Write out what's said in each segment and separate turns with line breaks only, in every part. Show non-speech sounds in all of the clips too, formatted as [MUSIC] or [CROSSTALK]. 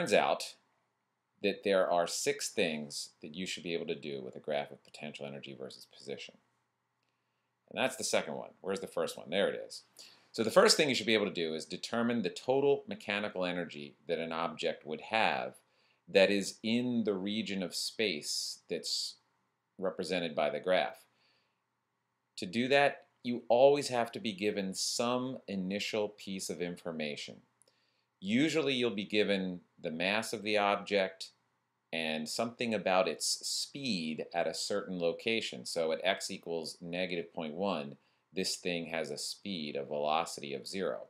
turns out that there are six things that you should be able to do with a graph of potential energy versus position. And that's the second one. Where's the first one? There it is. So the first thing you should be able to do is determine the total mechanical energy that an object would have that is in the region of space that's represented by the graph. To do that, you always have to be given some initial piece of information. Usually you'll be given the mass of the object and something about its speed at a certain location. So at x equals negative 0.1, this thing has a speed, a velocity of zero.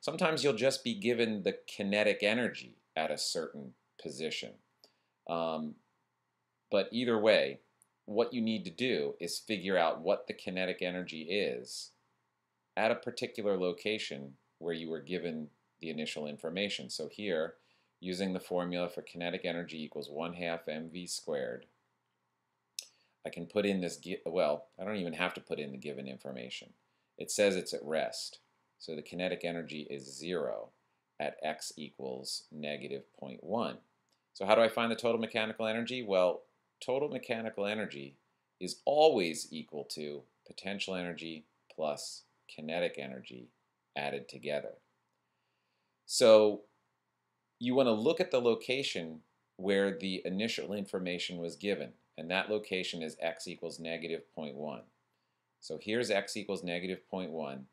Sometimes you'll just be given the kinetic energy at a certain position. Um, but either way, what you need to do is figure out what the kinetic energy is at a particular location where you were given the initial information. So here, using the formula for kinetic energy equals 1 half mv squared, I can put in this, well, I don't even have to put in the given information. It says it's at rest. So the kinetic energy is 0 at x equals negative 0.1. So how do I find the total mechanical energy? Well, total mechanical energy is always equal to potential energy plus kinetic energy added together. So you want to look at the location where the initial information was given, and that location is x equals negative 0.1. So here's x equals negative 0.1. When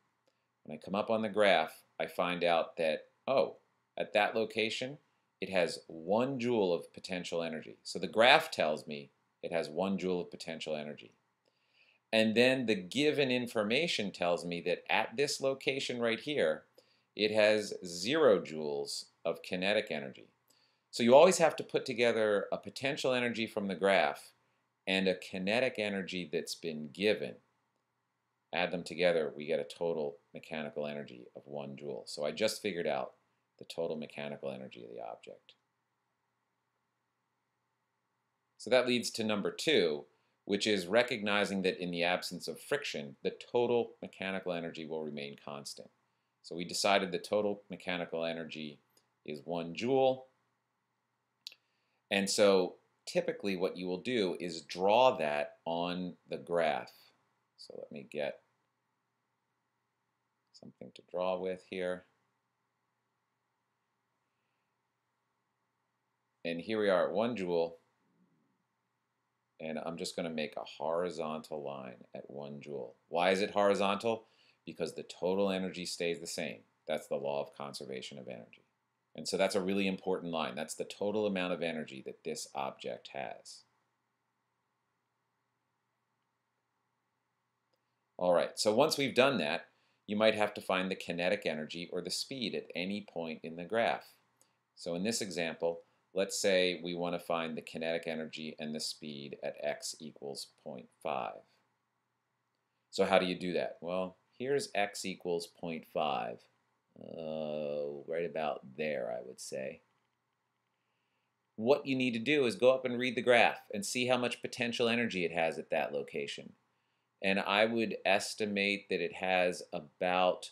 I come up on the graph, I find out that, oh, at that location, it has one joule of potential energy. So the graph tells me it has one joule of potential energy. And then the given information tells me that at this location right here, it has zero joules of kinetic energy. So you always have to put together a potential energy from the graph and a kinetic energy that's been given. Add them together, we get a total mechanical energy of one joule. So I just figured out the total mechanical energy of the object. So that leads to number two, which is recognizing that in the absence of friction, the total mechanical energy will remain constant. So we decided the total mechanical energy is one joule. And so typically what you will do is draw that on the graph. So let me get something to draw with here. And here we are at one joule and I'm just going to make a horizontal line at one joule. Why is it horizontal? Because the total energy stays the same. That's the law of conservation of energy. And so that's a really important line. That's the total amount of energy that this object has. All right, so once we've done that, you might have to find the kinetic energy or the speed at any point in the graph. So in this example, Let's say we want to find the kinetic energy and the speed at x equals 0.5. So how do you do that? Well, here's x equals 0.5. Uh, right about there, I would say. What you need to do is go up and read the graph and see how much potential energy it has at that location. And I would estimate that it has about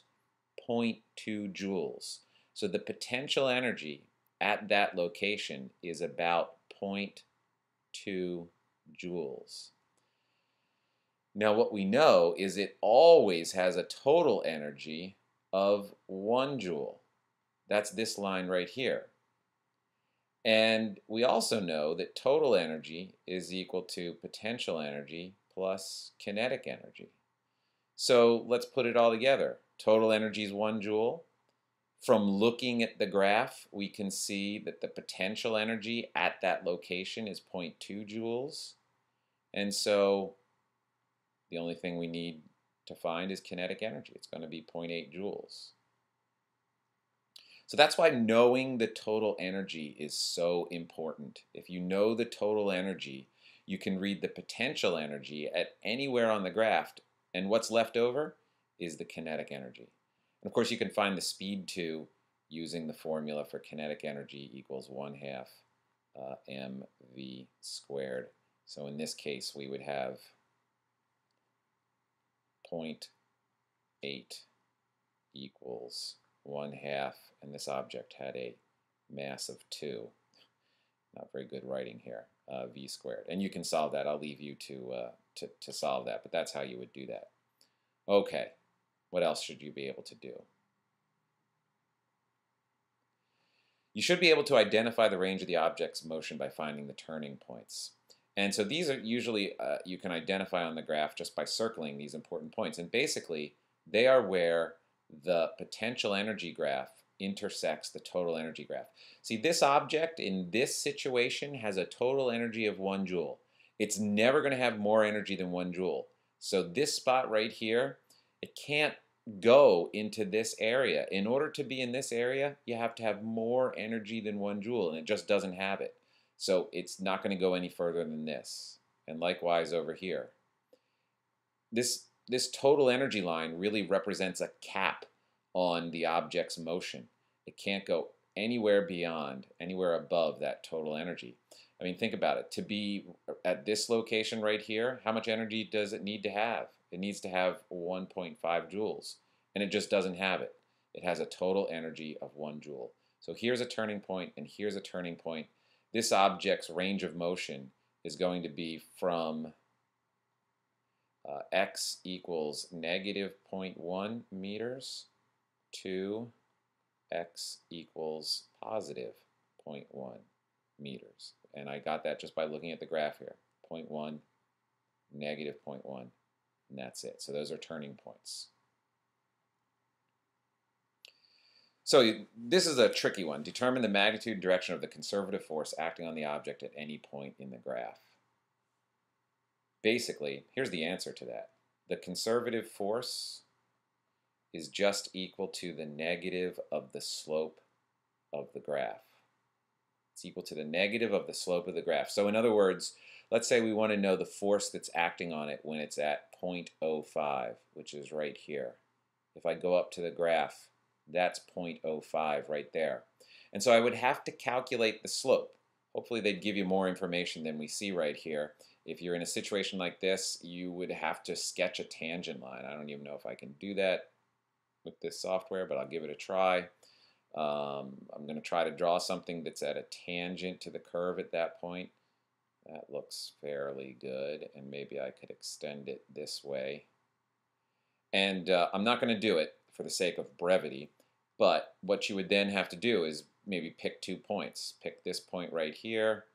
0.2 joules. So the potential energy at that location is about 0.2 joules. Now what we know is it always has a total energy of 1 joule. That's this line right here. And we also know that total energy is equal to potential energy plus kinetic energy. So let's put it all together. Total energy is 1 joule. From looking at the graph, we can see that the potential energy at that location is 0.2 joules. And so the only thing we need to find is kinetic energy. It's going to be 0.8 joules. So that's why knowing the total energy is so important. If you know the total energy, you can read the potential energy at anywhere on the graph, and what's left over is the kinetic energy. And of course, you can find the speed too using the formula for kinetic energy equals 1 half uh, mv squared. So in this case, we would have 0.8 equals 1 half, and this object had a mass of 2. Not very good writing here, uh, v squared. And you can solve that. I'll leave you to, uh, to, to solve that, but that's how you would do that. Okay, what else should you be able to do? You should be able to identify the range of the object's motion by finding the turning points. And so these are usually, uh, you can identify on the graph just by circling these important points. And basically, they are where the potential energy graph intersects the total energy graph. See, this object in this situation has a total energy of one joule. It's never going to have more energy than one joule. So this spot right here, it can't go into this area. In order to be in this area, you have to have more energy than one joule, and it just doesn't have it. So it's not going to go any further than this. And likewise over here. This, this total energy line really represents a cap on the object's motion. It can't go anywhere beyond, anywhere above that total energy. I mean, think about it. To be at this location right here, how much energy does it need to have? It needs to have 1.5 joules, and it just doesn't have it. It has a total energy of 1 joule. So here's a turning point, and here's a turning point. This object's range of motion is going to be from uh, x equals negative 0.1 meters to x equals positive 0.1 meters. And I got that just by looking at the graph here. 0.1, negative 0.1, and that's it. So those are turning points. So this is a tricky one. Determine the magnitude and direction of the conservative force acting on the object at any point in the graph. Basically, here's the answer to that. The conservative force is just equal to the negative of the slope of the graph. It's equal to the negative of the slope of the graph. So in other words, let's say we want to know the force that's acting on it when it's at 0.05, which is right here. If I go up to the graph, that's 0.05 right there. And so I would have to calculate the slope. Hopefully they'd give you more information than we see right here. If you're in a situation like this, you would have to sketch a tangent line. I don't even know if I can do that with this software, but I'll give it a try. Um, I'm going to try to draw something that's at a tangent to the curve at that point. That looks fairly good, and maybe I could extend it this way. And uh, I'm not going to do it for the sake of brevity, but what you would then have to do is maybe pick two points. Pick this point right here,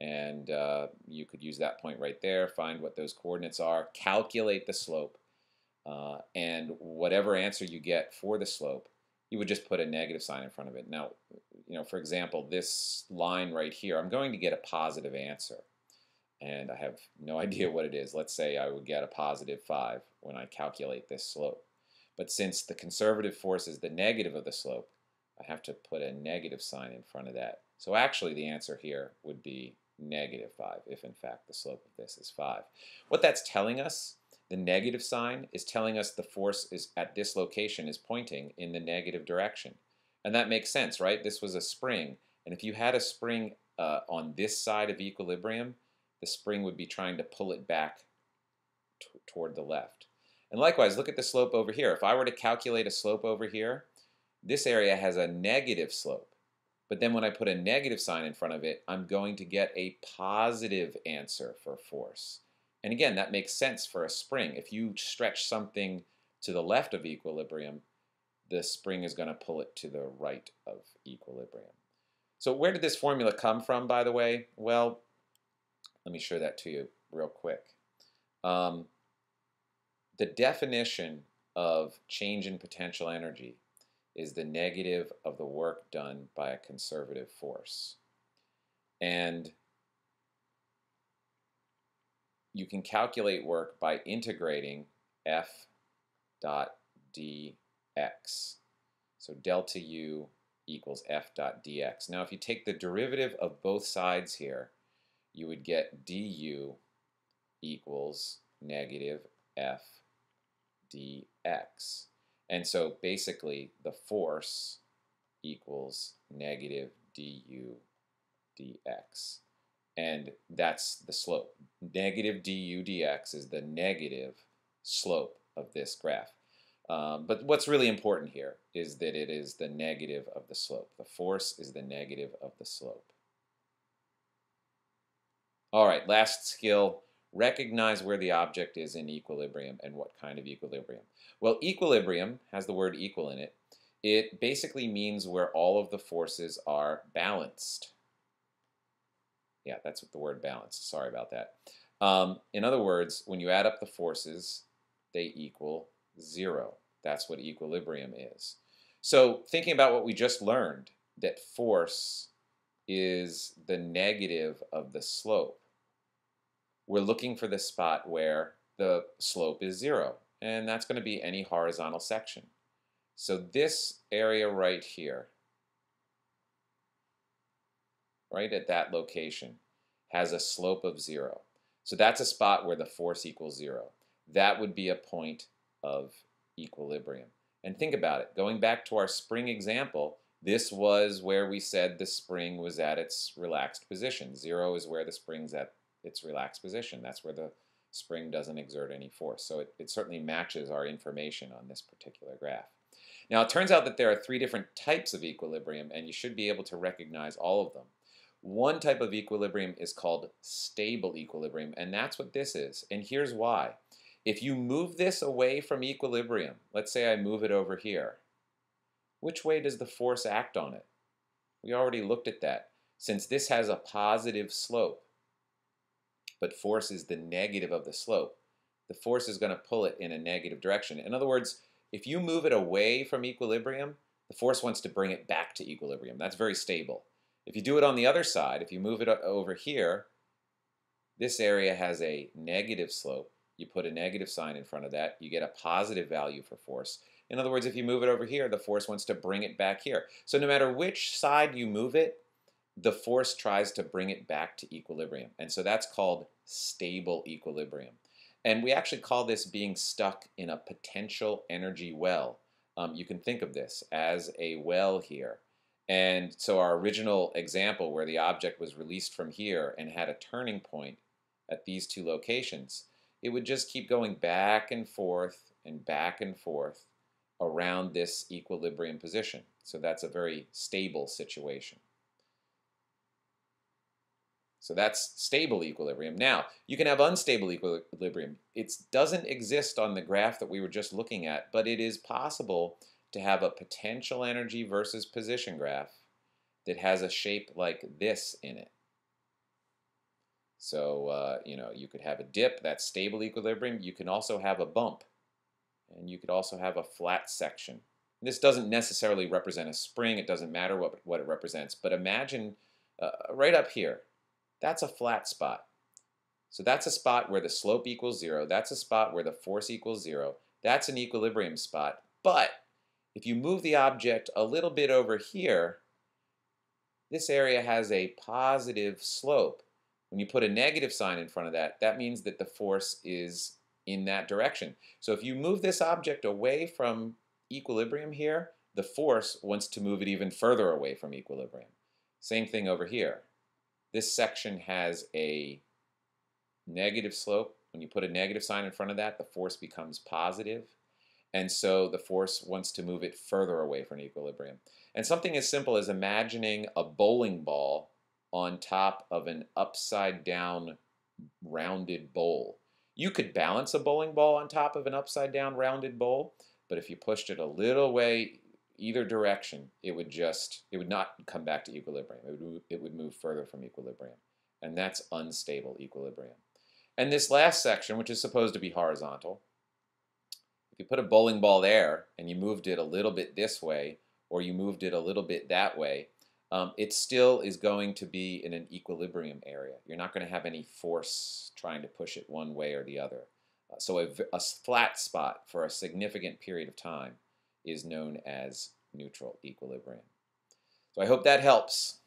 and uh, you could use that point right there, find what those coordinates are, calculate the slope, uh, and whatever answer you get for the slope, you would just put a negative sign in front of it. Now, you know, for example, this line right here, I'm going to get a positive answer. And I have no [LAUGHS] idea what it is. Let's say I would get a positive 5 when I calculate this slope. But since the conservative force is the negative of the slope, I have to put a negative sign in front of that. So actually the answer here would be negative 5, if in fact the slope of this is 5. What that's telling us the negative sign is telling us the force is at this location is pointing in the negative direction. And that makes sense, right? This was a spring. And if you had a spring uh, on this side of equilibrium, the spring would be trying to pull it back toward the left. And likewise, look at the slope over here. If I were to calculate a slope over here, this area has a negative slope. But then when I put a negative sign in front of it, I'm going to get a positive answer for force. And again, that makes sense for a spring. If you stretch something to the left of equilibrium, the spring is going to pull it to the right of equilibrium. So where did this formula come from, by the way? Well, let me show that to you real quick. Um, the definition of change in potential energy is the negative of the work done by a conservative force. And you can calculate work by integrating f dot dx. So delta u equals f dot dx. Now if you take the derivative of both sides here, you would get du equals negative f dx. And so basically the force equals negative du dx and that's the slope. Negative du dx is the negative slope of this graph. Um, but what's really important here is that it is the negative of the slope. The force is the negative of the slope. All right, last skill, recognize where the object is in equilibrium and what kind of equilibrium. Well, equilibrium has the word equal in it. It basically means where all of the forces are balanced. Yeah, that's what the word balanced. Sorry about that. Um, in other words, when you add up the forces, they equal zero. That's what equilibrium is. So thinking about what we just learned, that force is the negative of the slope. We're looking for the spot where the slope is zero, and that's going to be any horizontal section. So this area right here, right at that location, has a slope of zero. So that's a spot where the force equals zero. That would be a point of equilibrium. And think about it. Going back to our spring example, this was where we said the spring was at its relaxed position. Zero is where the spring's at its relaxed position. That's where the spring doesn't exert any force. So it, it certainly matches our information on this particular graph. Now it turns out that there are three different types of equilibrium and you should be able to recognize all of them. One type of equilibrium is called stable equilibrium and that's what this is. And here's why. If you move this away from equilibrium, let's say I move it over here, which way does the force act on it? We already looked at that. Since this has a positive slope, but force is the negative of the slope, the force is going to pull it in a negative direction. In other words, if you move it away from equilibrium, the force wants to bring it back to equilibrium. That's very stable. If you do it on the other side, if you move it over here, this area has a negative slope you put a negative sign in front of that, you get a positive value for force. In other words, if you move it over here, the force wants to bring it back here. So no matter which side you move it, the force tries to bring it back to equilibrium. And so that's called stable equilibrium. And we actually call this being stuck in a potential energy well. Um, you can think of this as a well here. And so our original example where the object was released from here and had a turning point at these two locations, it would just keep going back and forth and back and forth around this equilibrium position. So that's a very stable situation. So that's stable equilibrium. Now, you can have unstable equilibrium. It doesn't exist on the graph that we were just looking at, but it is possible to have a potential energy versus position graph that has a shape like this in it. So, uh, you know, you could have a dip, that's stable equilibrium. You can also have a bump. And you could also have a flat section. This doesn't necessarily represent a spring. It doesn't matter what, what it represents. But imagine uh, right up here, that's a flat spot. So that's a spot where the slope equals zero. That's a spot where the force equals zero. That's an equilibrium spot. But if you move the object a little bit over here, this area has a positive slope. When you put a negative sign in front of that, that means that the force is in that direction. So if you move this object away from equilibrium here, the force wants to move it even further away from equilibrium. Same thing over here. This section has a negative slope. When you put a negative sign in front of that, the force becomes positive. And so the force wants to move it further away from equilibrium. And something as simple as imagining a bowling ball on top of an upside down rounded bowl. You could balance a bowling ball on top of an upside down rounded bowl, but if you pushed it a little way either direction, it would just, it would not come back to equilibrium. It would, it would move further from equilibrium. And that's unstable equilibrium. And this last section, which is supposed to be horizontal, if you put a bowling ball there and you moved it a little bit this way, or you moved it a little bit that way, um, it still is going to be in an equilibrium area. You're not going to have any force trying to push it one way or the other. Uh, so a, a flat spot for a significant period of time is known as neutral equilibrium. So I hope that helps.